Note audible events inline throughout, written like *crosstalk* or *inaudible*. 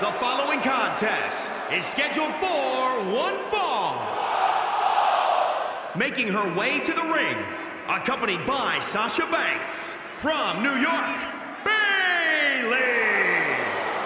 The following contest is scheduled for one fall. Making her way to the ring, accompanied by Sasha Banks from New York, Bayley.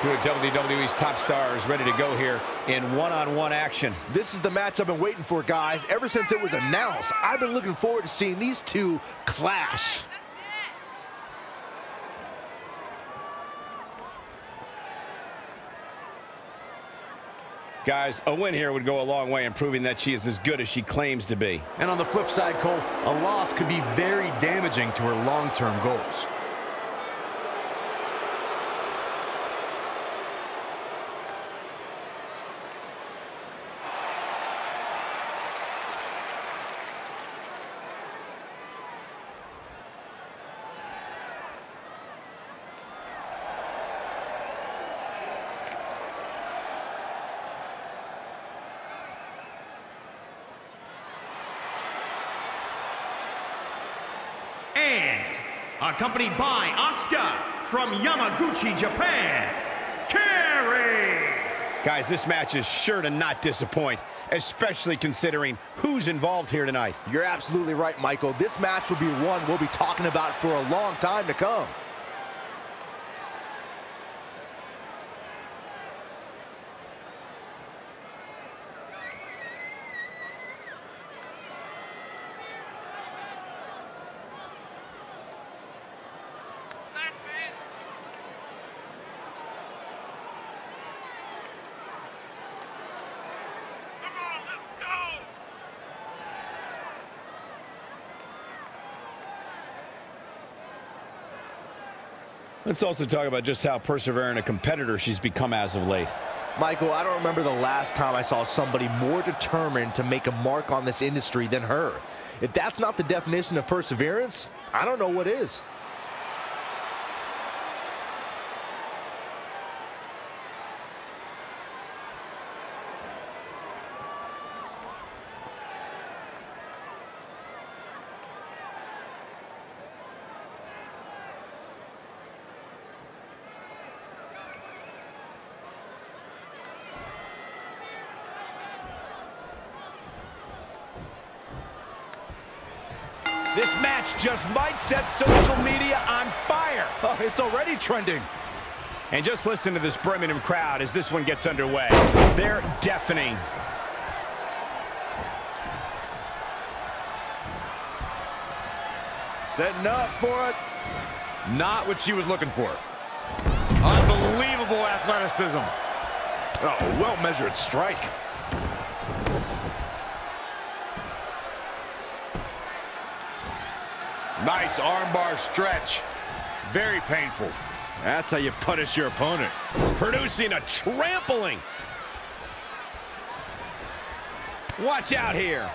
Two of WWE's top stars ready to go here in one-on-one -on -one action. This is the match I've been waiting for, guys. Ever since it was announced, I've been looking forward to seeing these two clash. Guys, a win here would go a long way in proving that she is as good as she claims to be. And on the flip side, Cole, a loss could be very damaging to her long-term goals. And accompanied by Asuka from Yamaguchi, Japan, Kairi. Guys, this match is sure to not disappoint, especially considering who's involved here tonight. You're absolutely right, Michael. This match will be one we'll be talking about for a long time to come. Let's also talk about just how persevering a competitor she's become as of late. Michael, I don't remember the last time I saw somebody more determined to make a mark on this industry than her. If that's not the definition of perseverance, I don't know what is. This just might set social media on fire. *laughs* Oh, it's already trending. And just listen to this Birmingham crowd as this one gets underway. They're deafening. Setting up for it. Not what she was looking for. Unbelievable athleticism. Oh, well-measured strike. Nice armbar stretch. Very painful. That's how you punish your opponent. Producing a trampling. Watch out here.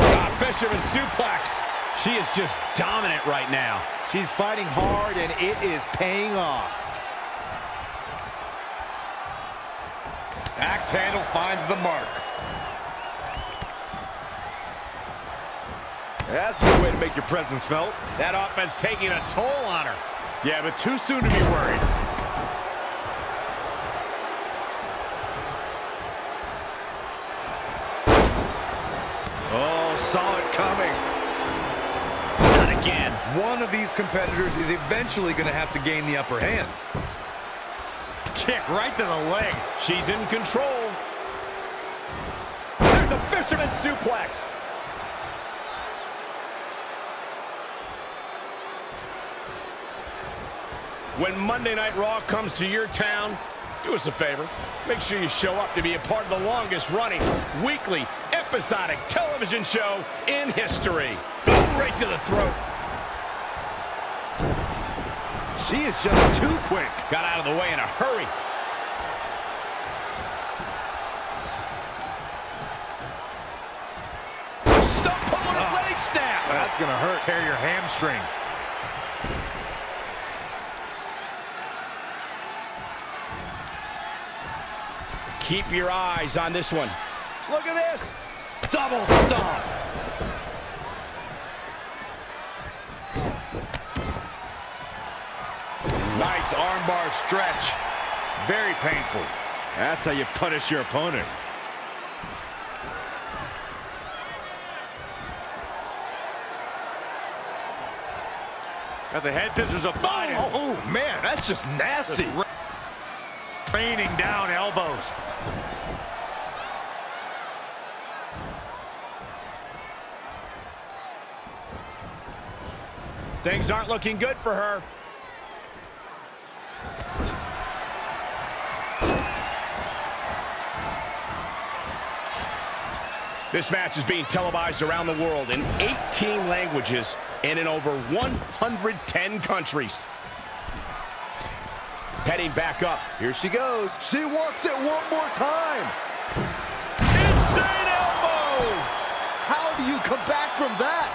Ah, fisherman suplex. She is just dominant right now. She's fighting hard, and it is paying off. Axe handle finds the mark. That's a good way to make your presence felt. That offense taking a toll on her. Yeah, but too soon to be worried. Oh, saw it coming. Not again. One of these competitors is eventually going to have to gain the upper hand. Kick right to the leg. She's in control. There's a fisherman suplex. When Monday Night Raw comes to your town, do us a favor. Make sure you show up to be a part of the longest running weekly episodic television show in history. Right to the throat. She is just too quick. Got out of the way in a hurry. Stump pulling a ah. leg snap. That's going to hurt. Tear your hamstring. Keep your eyes on this one. Look at this. Double stomp. Nice armbar stretch. Very painful. That's how you punish your opponent. Got the head scissors of Biden. Oh, oh, oh, man, that's just nasty. Just raining down elbows. Things aren't looking good for her. This match is being televised around the world in 18 languages and in over 110 countries. Heading back up. Here she goes. She wants it one more time. Insane elbow! How do you come back from that?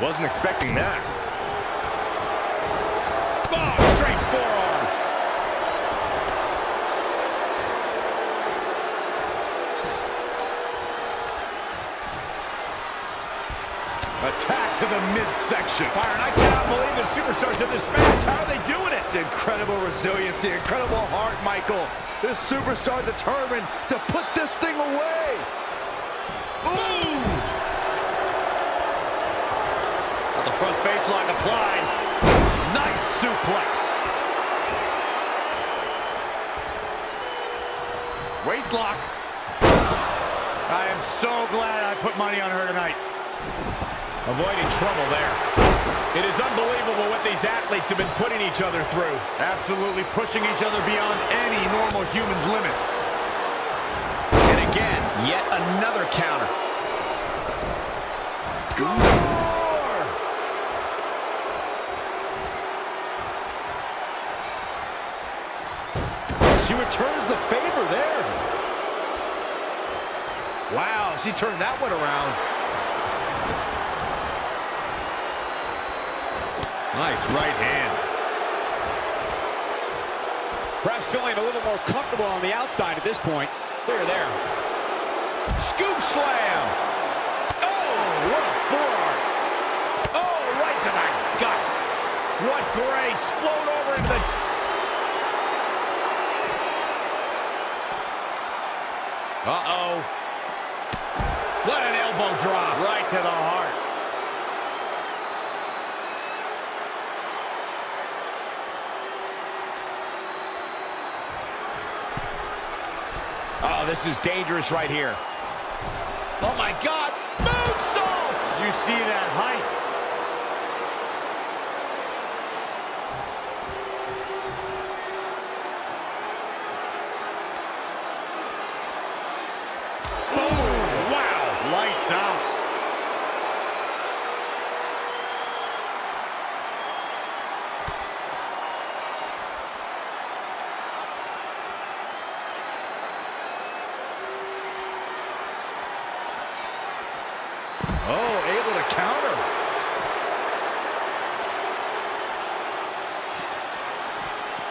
Wasn't expecting that. Oh, Attack to the midsection. Byron, I cannot believe the superstars in this match. How are they doing it? It's incredible resiliency, incredible heart, Michael. This superstar determined to put this thing away. Ooh! The front face lock applied. Nice suplex. Waist lock. I am so glad I put money on her tonight. Avoiding trouble there. It is unbelievable what these athletes have been putting each other through. Absolutely pushing each other beyond any normal human's limits. And again, yet another counter. She returns the favor there. Wow, she turned that one around. Nice right hand. Perhaps feeling a little more comfortable on the outside at this point. There, there. Scoop slam. Oh, what a forearm. Oh, right to the gut. What grace. Float over into the... Uh-oh. What an elbow drop. Right to the heart. Oh, this is dangerous right here. Oh, my God. Moonsault! You see that height.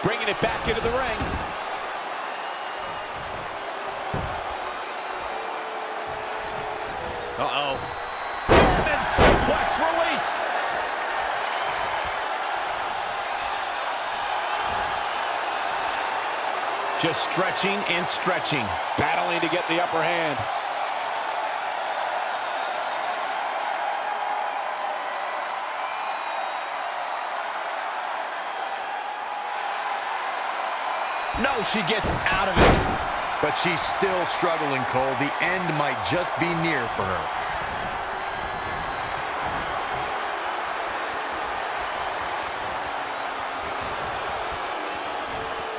Bringing it back into the ring. Uh-oh. German suplex released. Just stretching and stretching. Battling to get the upper hand. No, she gets out of it. But she's still struggling, Cole. The end might just be near for her.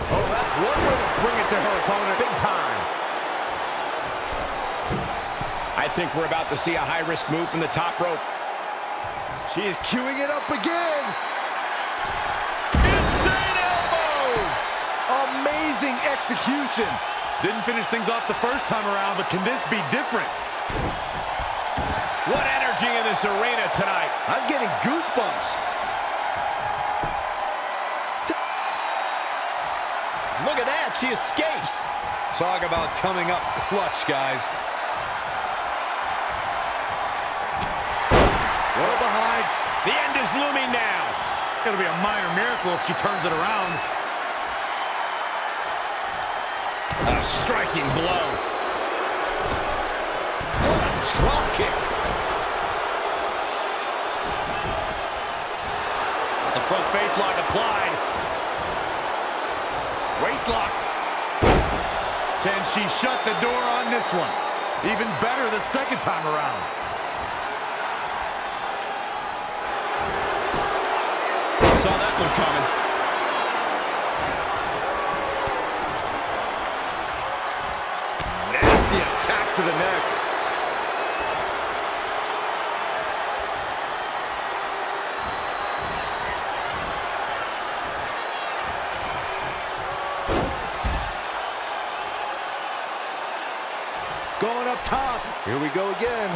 Oh, that's one way to bring it to her opponent. Big time. I think we're about to see a high-risk move from the top rope. She is queuing it up again. Amazing execution. Didn't finish things off the first time around, but can this be different? What energy in this arena tonight. I'm getting goosebumps. Look at that, she escapes. Talk about coming up clutch, guys. Well behind. The end is looming now. It'll be a minor miracle if she turns it around. A striking blow. What a drop kick. The front face lock applied. Waist lock. Can she shut the door on this one? Even better the second time around. Saw that one coming. Nasty attack to the neck. Going up top. Here we go again.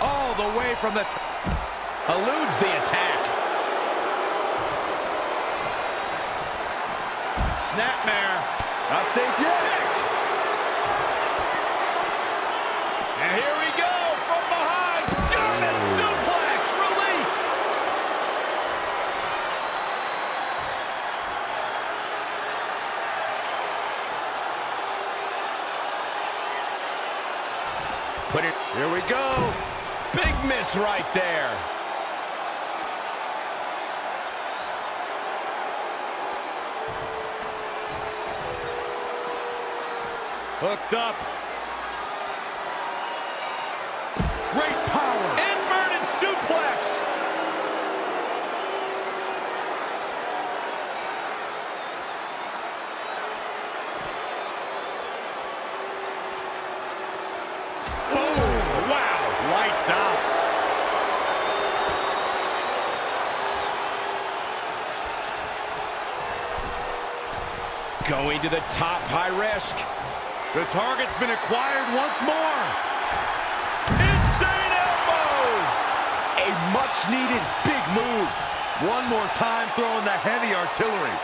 All the way from the... Eludes the attack. Snapmare. Not safe yet. And here we go from behind. German suplex released. Put it. Here we go. Big miss right there. Hooked up. Great power. Inverted suplex. Oh, wow. Lights out. Going to the top, high risk. The target's been acquired once more. Insane elbow. A much-needed big move. One more time throwing the heavy artillery.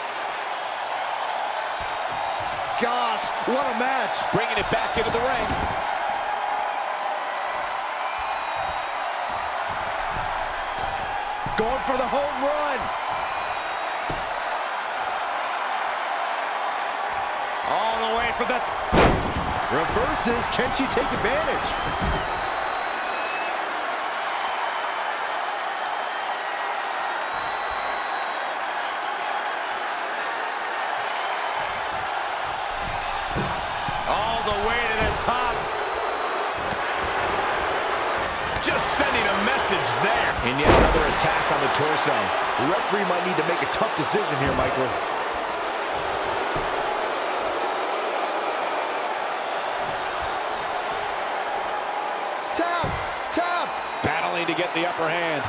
Gosh, what a match. Bringing it back into the ring. Going for the home run. All the way for the... Reverses. Can she take advantage? All the way to the top. Just sending a message there. And yet another attack on the torso. The referee might need to make a tough decision here, Michael. Tap! Tap! Battling to get the upper hand.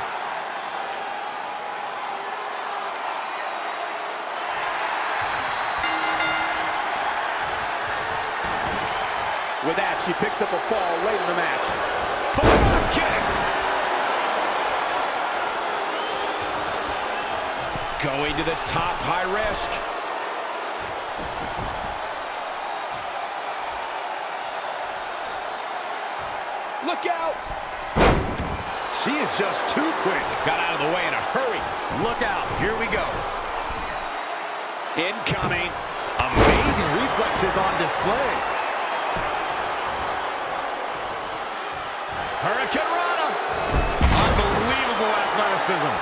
With that, she picks up a fall late in the match. Kick. Going to the top, high risk. Look out! Is just too quick. Got out of the way in a hurry. Look out. Here we go. Incoming. Amazing reflexes on display. Hurricanrana. Unbelievable athleticism.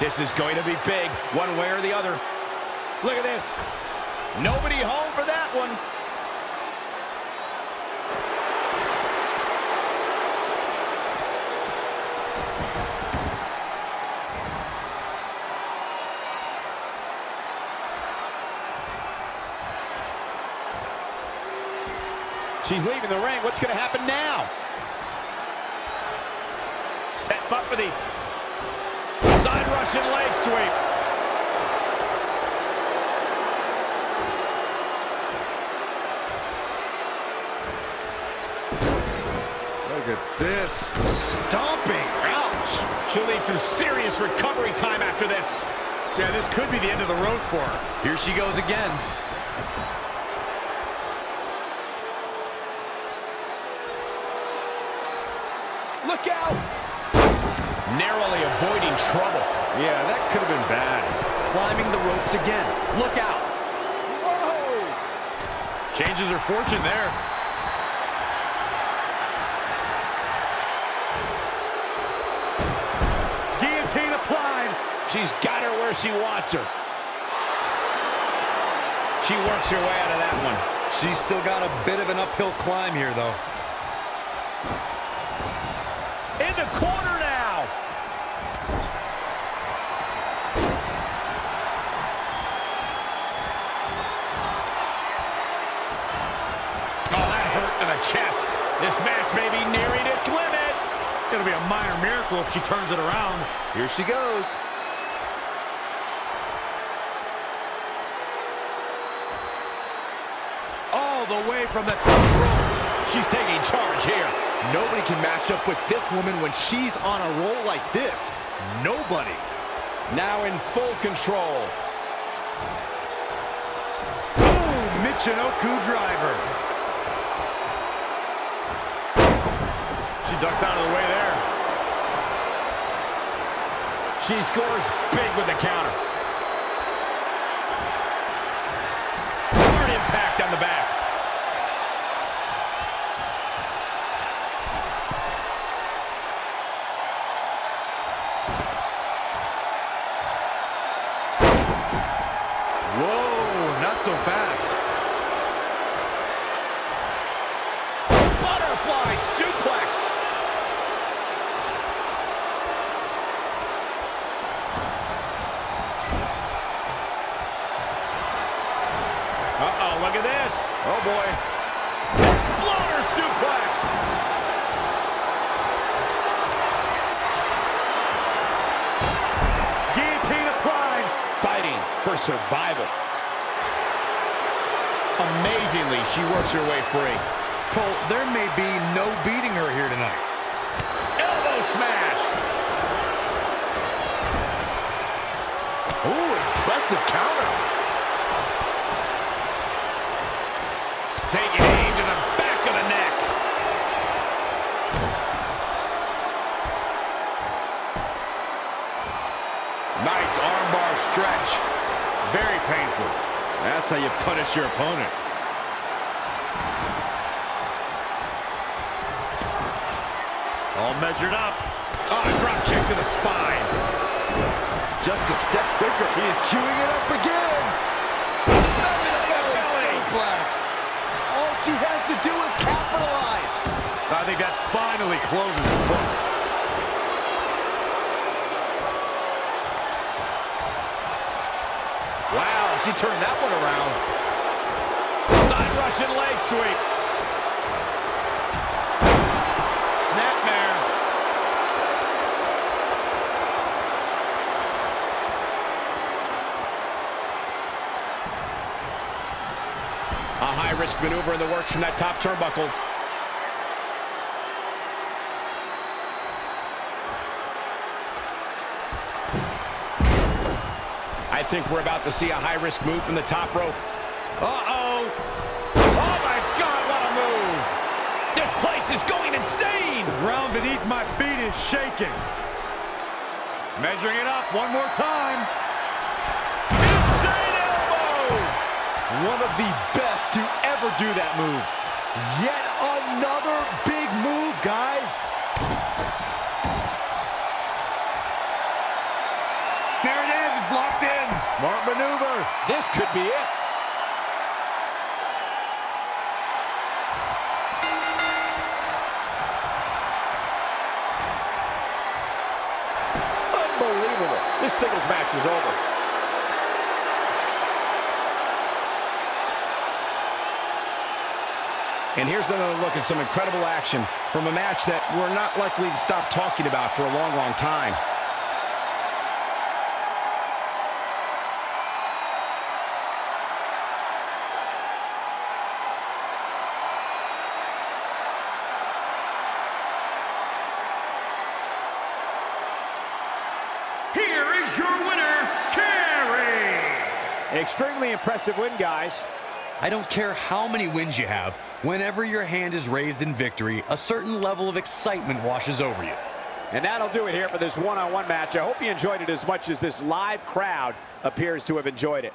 This is going to be big, one way or the other. Look at this. Nobody home for that one. She's leaving the ring. What's going to happen now? Set up for the side Russian leg sweep. Look at this. Stomping. Ouch. She'll need some serious recovery time after this. Yeah, this could be the end of the road for her. Here she goes again. Look out! Narrowly avoiding trouble. Yeah, that could have been bad. Climbing the ropes again. Look out. Whoa! Changes her fortune there. Guillotine applied. She's got her where she wants her. She works her way out of that one. She's still got a bit of an uphill climb here, though. Chest. This match may be nearing its limit. It'll be a minor miracle if she turns it around. Here she goes. All the way from the top rope. She's taking charge here. Nobody can match up with this woman when she's on a roll like this. Nobody. Now in full control. Michinoku driver. Ducks out of the way there. She scores big with the counter. For survival. Amazingly, she works her way free. Cole, there may be no beating her here tonight. Elbow smash. Ooh, impressive counter. How you punish your opponent. All measured up. Oh, a drop kick to the spine. Just a step quicker. He's queuing it up again. All she has to do is capitalize. I think that finally closes the book. She turned that one around. Side Russian leg sweep. Snapmare. A high-risk maneuver in the works from that top turnbuckle. I think we're about to see a high-risk move from the top rope. Uh-oh. Oh, my God, what a move. This place is going insane. The ground beneath my feet is shaking. Measuring it up one more time. Insane elbow. One of the best to ever do that move. Yet another big move, guys. Maneuver. This could be it. Unbelievable. This singles match is over. And here's another look at some incredible action from a match that we're not likely to stop talking about for a long, long time. Extremely impressive win, guys. I don't care how many wins you have, whenever your hand is raised in victory, a certain level of excitement washes over you. And that'll do it here for this one-on-one -on -one match. I hope you enjoyed it as much as this live crowd appears to have enjoyed it.